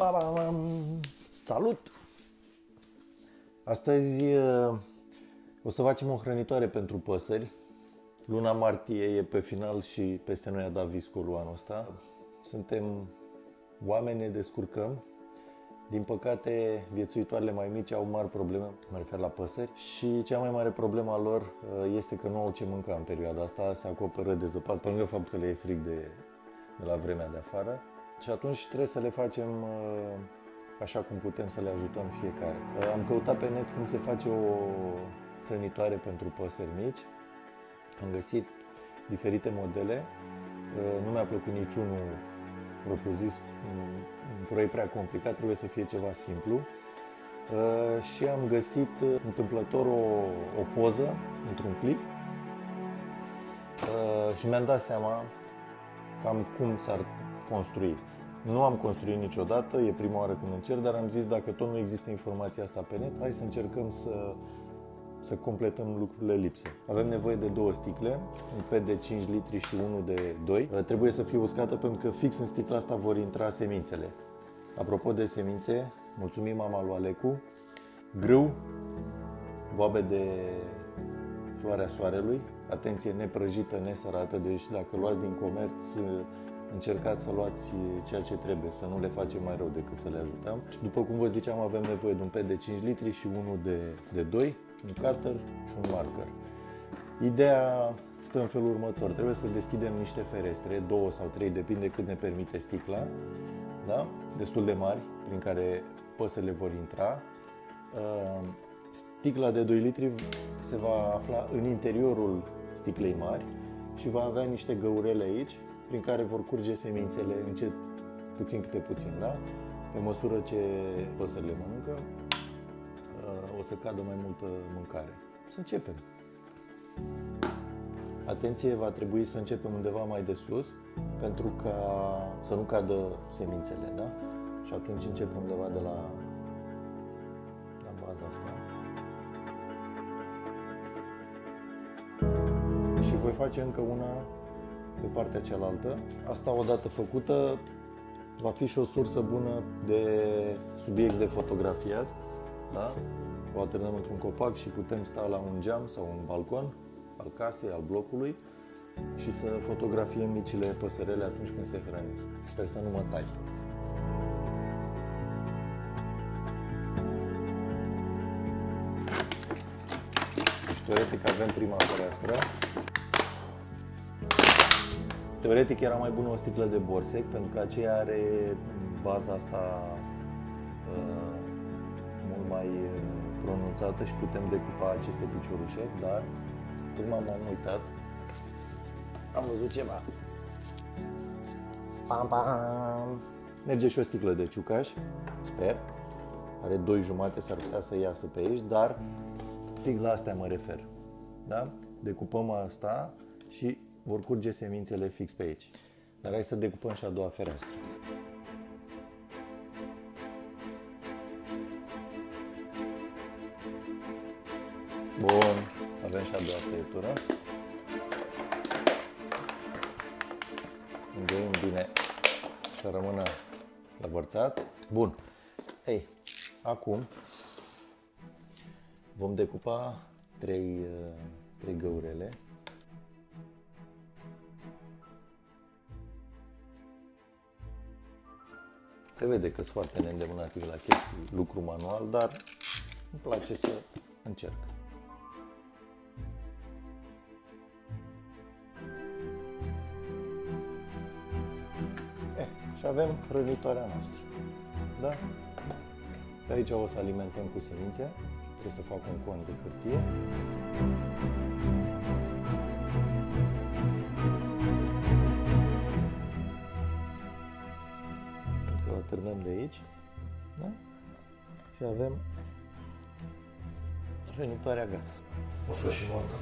Ba, ba, ba. Salut! Astăzi uh, o să facem o hrănitoare pentru păsări. Luna martie e pe final și peste noi a dat viscolul anul ăsta. Suntem oameni, ne descurcăm. Din păcate, viețuitoarele mai mici au mari probleme, mă refer la păsări, și cea mai mare problemă a lor uh, este că nu au ce mânca în perioada asta, se acoperă de zăpadă, pe lângă faptul că le e fric de, de la vremea de afară. Și atunci trebuie să le facem uh, așa cum putem să le ajutăm fiecare. Uh, am căutat pe net cum se face o hrănitoare pentru păsări mici. Am găsit diferite modele. Uh, nu mi-a plăcut niciunul propriu-zis. Un proiect prea complicat, trebuie să fie ceva simplu. Și am găsit întâmplător o, o poză într-un clip și mi-am dat seama cam cum s-ar construi. Nu am construit niciodată, e prima oară când încerc, dar am zis dacă tot nu există informația asta pe net, hai să încercăm să, să completăm lucrurile lipse. Avem nevoie de două sticle, un PET de 5 litri și unul de 2. Trebuie să fie uscată pentru că fix în sticla asta vor intra semințele. Apropo de semințe, mulțumim mama lui Alecu, grâu, boabe de floarea soarelui, atenție neprăjită, nesărată, deci dacă luați din comerț încercați să luați ceea ce trebuie, să nu le facem mai rău decât să le ajutăm. Și după cum vă ziceam, avem nevoie de un pet de 5 litri și unul de, de 2, un cutter și un marker. Ideea stă în felul următor. Trebuie să deschidem niște ferestre, două sau trei, depinde cât ne permite sticla, da? destul de mari, prin care păsele vor intra. Ehm, sticla de 2 litri se va afla în interiorul sticlei mari și va avea niște găurele aici prin care vor curge semințele încet, puțin câte puțin, da? Pe măsură ce păsările mănâncă, uh, o să cadă mai multă mâncare. Să începem. Atenție, va trebui să începem undeva mai de sus, pentru ca să nu cadă semințele, da? Și atunci începem undeva de la, la baza asta. Și voi face încă una pe partea cealaltă. Asta odată făcută va fi și o sursă bună de subiect de fotografiat. Da? O alternăm într-un copac și putem sta la un geam sau un balcon al casei, al blocului și să fotografiem micile păsărele atunci când se hrănesc. Sper să nu mă tai. Deci, teoretic avem prima fereastră Teoretic era mai bună o sticlă de borsec, pentru că aceea are baza asta uh, mult mai pronunțată și putem decupa aceste piciorușe, dar tocmai m-am uitat, am văzut ceva. Pam, pam. Merge și o sticlă de ciucaș, sper. Are doi jumate, s-ar putea să iasă pe aici, dar fix la astea mă refer. Da? Decupăm asta și vor curge semințele fix pe aici. Dar hai să decupăm și a doua fereastră. Bun, avem și a doua tăietură. Îndoim bine să rămână lăbărțat. Bun. Ei, acum vom decupa trei, trei găurele Se vede că sunt foarte neîndemânatic la chestii, lucru manual, dar îmi place să încerc. Eh, și avem hrănitoarea noastră. Da? Pe aici o să alimentăm cu semințe. Trebuie să fac un con de hârtie. Târnăm de aici. Da? Și avem rănitoarea gata. O să și montăm.